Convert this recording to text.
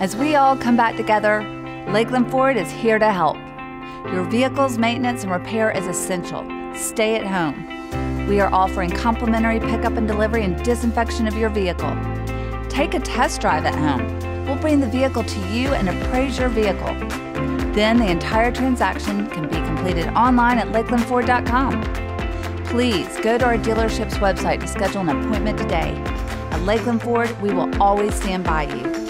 As we all come back together, Lakeland Ford is here to help. Your vehicle's maintenance and repair is essential. Stay at home. We are offering complimentary pickup and delivery and disinfection of your vehicle. Take a test drive at home. We'll bring the vehicle to you and appraise your vehicle. Then the entire transaction can be completed online at lakelandford.com. Please go to our dealership's website to schedule an appointment today. At Lakeland Ford, we will always stand by you.